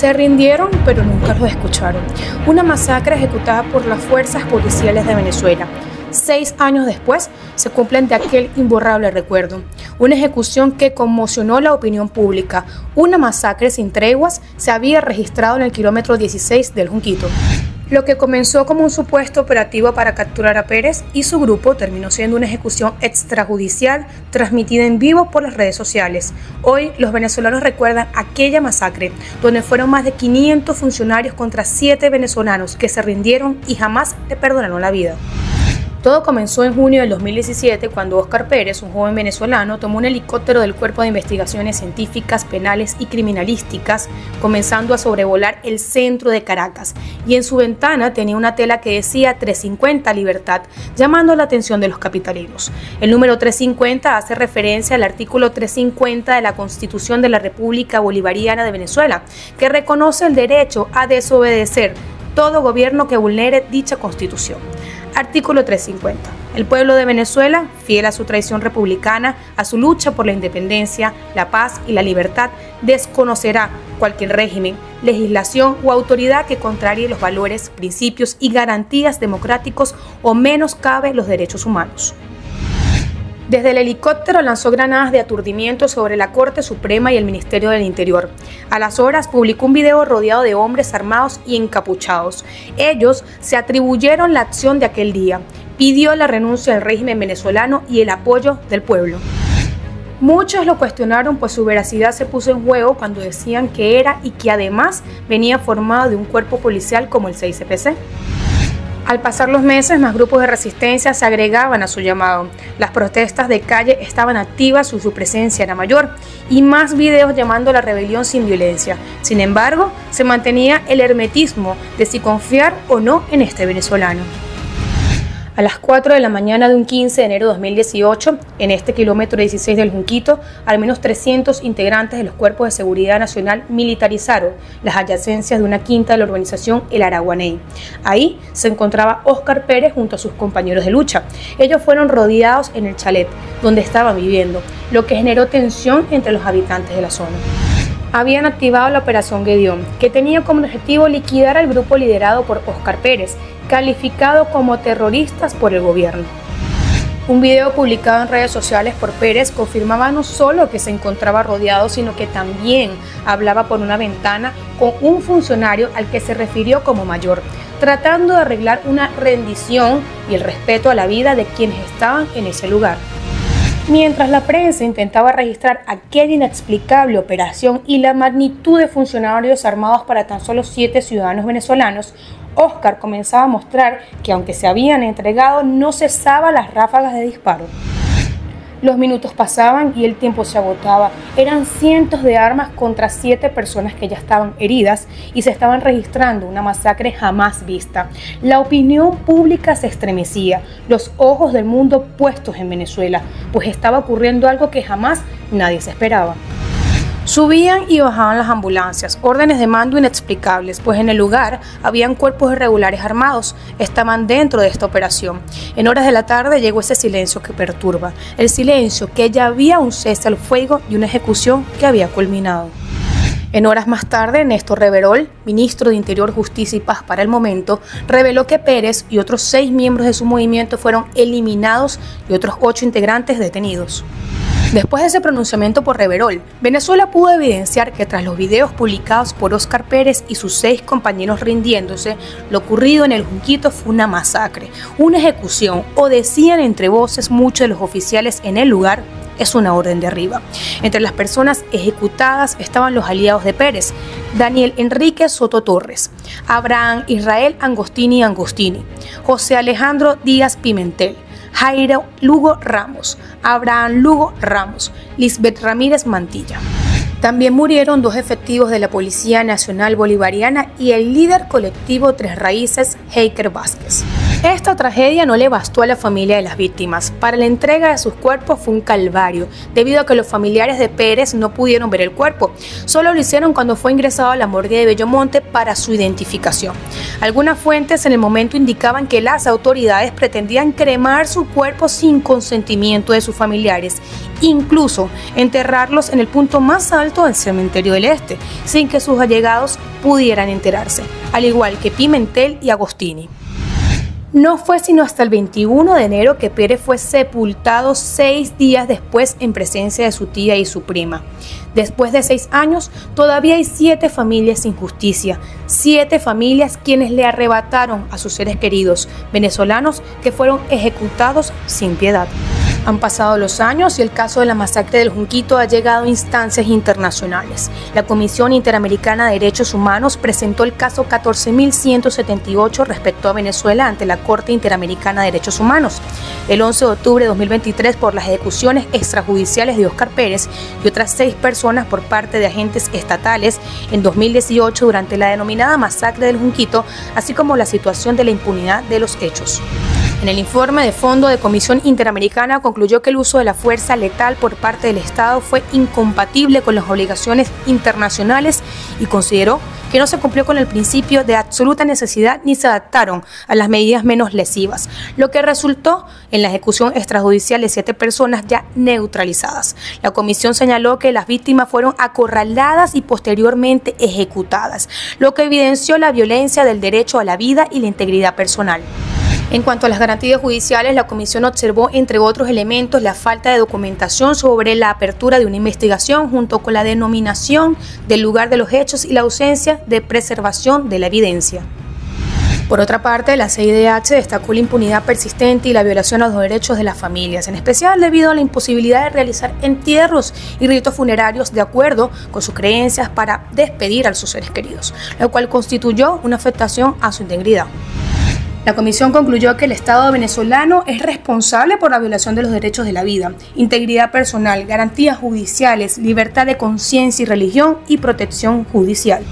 Se rindieron, pero nunca los escucharon. Una masacre ejecutada por las fuerzas policiales de Venezuela. Seis años después se cumplen de aquel imborrable recuerdo. Una ejecución que conmocionó la opinión pública. Una masacre sin treguas se había registrado en el kilómetro 16 del Junquito. Lo que comenzó como un supuesto operativo para capturar a Pérez y su grupo terminó siendo una ejecución extrajudicial transmitida en vivo por las redes sociales. Hoy los venezolanos recuerdan aquella masacre donde fueron más de 500 funcionarios contra 7 venezolanos que se rindieron y jamás le perdonaron la vida. Todo comenzó en junio del 2017 cuando Oscar Pérez, un joven venezolano, tomó un helicóptero del Cuerpo de Investigaciones Científicas, Penales y Criminalísticas, comenzando a sobrevolar el centro de Caracas, y en su ventana tenía una tela que decía 350 Libertad, llamando la atención de los capitalinos. El número 350 hace referencia al artículo 350 de la Constitución de la República Bolivariana de Venezuela, que reconoce el derecho a desobedecer todo gobierno que vulnere dicha constitución. Artículo 350. El pueblo de Venezuela, fiel a su tradición republicana, a su lucha por la independencia, la paz y la libertad, desconocerá cualquier régimen, legislación o autoridad que contrarie los valores, principios y garantías democráticos o menoscabe los derechos humanos. Desde el helicóptero lanzó granadas de aturdimiento sobre la Corte Suprema y el Ministerio del Interior. A las horas publicó un video rodeado de hombres armados y encapuchados. Ellos se atribuyeron la acción de aquel día. Pidió la renuncia del régimen venezolano y el apoyo del pueblo. Muchos lo cuestionaron pues su veracidad se puso en juego cuando decían que era y que además venía formado de un cuerpo policial como el 6CPC. Al pasar los meses, más grupos de resistencia se agregaban a su llamado. Las protestas de calle estaban activas y su presencia era mayor, y más videos llamando a la rebelión sin violencia. Sin embargo, se mantenía el hermetismo de si confiar o no en este venezolano. A las 4 de la mañana de un 15 de enero de 2018, en este kilómetro 16 del Junquito, al menos 300 integrantes de los cuerpos de seguridad nacional militarizaron las adyacencias de una quinta de la organización El Araguaney. Ahí se encontraba Óscar Pérez junto a sus compañeros de lucha. Ellos fueron rodeados en el chalet donde estaban viviendo, lo que generó tensión entre los habitantes de la zona habían activado la Operación Gedeón, que tenía como objetivo liquidar al grupo liderado por Óscar Pérez, calificado como terroristas por el gobierno. Un video publicado en redes sociales por Pérez confirmaba no solo que se encontraba rodeado, sino que también hablaba por una ventana con un funcionario al que se refirió como mayor, tratando de arreglar una rendición y el respeto a la vida de quienes estaban en ese lugar. Mientras la prensa intentaba registrar aquella inexplicable operación y la magnitud de funcionarios armados para tan solo siete ciudadanos venezolanos, Oscar comenzaba a mostrar que aunque se habían entregado, no cesaba las ráfagas de disparo. Los minutos pasaban y el tiempo se agotaba. Eran cientos de armas contra siete personas que ya estaban heridas y se estaban registrando una masacre jamás vista. La opinión pública se estremecía, los ojos del mundo puestos en Venezuela, pues estaba ocurriendo algo que jamás nadie se esperaba. Subían y bajaban las ambulancias, órdenes de mando inexplicables, pues en el lugar habían cuerpos irregulares armados, estaban dentro de esta operación. En horas de la tarde llegó ese silencio que perturba, el silencio que ya había un cese al fuego y una ejecución que había culminado. En horas más tarde, Néstor Reverol, ministro de Interior, Justicia y Paz para el momento, reveló que Pérez y otros seis miembros de su movimiento fueron eliminados y otros ocho integrantes detenidos. Después de ese pronunciamiento por Reverol, Venezuela pudo evidenciar que tras los videos publicados por Óscar Pérez y sus seis compañeros rindiéndose, lo ocurrido en el Junquito fue una masacre, una ejecución o decían entre voces muchos de los oficiales en el lugar es una orden de arriba. Entre las personas ejecutadas estaban los aliados de Pérez, Daniel Enrique Soto Torres, Abraham Israel Angostini Angostini, José Alejandro Díaz Pimentel, Jairo Lugo Ramos, Abraham Lugo Ramos, Lisbeth Ramírez Mantilla. También murieron dos efectivos de la Policía Nacional Bolivariana y el líder colectivo Tres Raíces, Heiker Vázquez. Esta tragedia no le bastó a la familia de las víctimas. Para la entrega de sus cuerpos fue un calvario, debido a que los familiares de Pérez no pudieron ver el cuerpo. Solo lo hicieron cuando fue ingresado a la morgue de Bellomonte para su identificación. Algunas fuentes en el momento indicaban que las autoridades pretendían cremar su cuerpo sin consentimiento de sus familiares, incluso enterrarlos en el punto más alto del cementerio del Este, sin que sus allegados pudieran enterarse, al igual que Pimentel y Agostini. No fue sino hasta el 21 de enero que Pérez fue sepultado seis días después en presencia de su tía y su prima. Después de seis años, todavía hay siete familias sin justicia, siete familias quienes le arrebataron a sus seres queridos venezolanos que fueron ejecutados sin piedad. Han pasado los años y el caso de la masacre del Junquito ha llegado a instancias internacionales. La Comisión Interamericana de Derechos Humanos presentó el caso 14.178 respecto a Venezuela ante la Corte Interamericana de Derechos Humanos. El 11 de octubre de 2023 por las ejecuciones extrajudiciales de Oscar Pérez y otras seis personas por parte de agentes estatales en 2018 durante la denominada masacre del Junquito, así como la situación de la impunidad de los hechos. En el informe de fondo de Comisión Interamericana concluyó que el uso de la fuerza letal por parte del Estado fue incompatible con las obligaciones internacionales y consideró que no se cumplió con el principio de absoluta necesidad ni se adaptaron a las medidas menos lesivas, lo que resultó en la ejecución extrajudicial de siete personas ya neutralizadas. La comisión señaló que las víctimas fueron acorraladas y posteriormente ejecutadas, lo que evidenció la violencia del derecho a la vida y la integridad personal. En cuanto a las garantías judiciales, la comisión observó, entre otros elementos, la falta de documentación sobre la apertura de una investigación junto con la denominación del lugar de los hechos y la ausencia de preservación de la evidencia. Por otra parte, la CIDH destacó la impunidad persistente y la violación a los derechos de las familias, en especial debido a la imposibilidad de realizar entierros y ritos funerarios de acuerdo con sus creencias para despedir a sus seres queridos, lo cual constituyó una afectación a su integridad. La comisión concluyó que el Estado venezolano es responsable por la violación de los derechos de la vida, integridad personal, garantías judiciales, libertad de conciencia y religión y protección judicial.